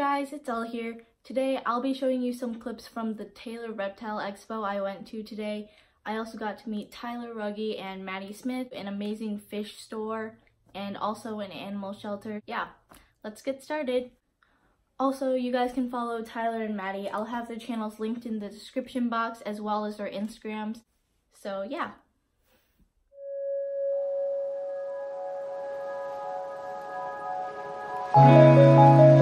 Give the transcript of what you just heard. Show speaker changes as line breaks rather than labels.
guys, it's Elle here. Today I'll be showing you some clips from the Taylor Reptile Expo I went to today. I also got to meet Tyler Rugge and Maddie Smith, an amazing fish store, and also an animal shelter. Yeah, let's get started. Also, you guys can follow Tyler and Maddie. I'll have their channels linked in the description box as well as their Instagrams. So yeah.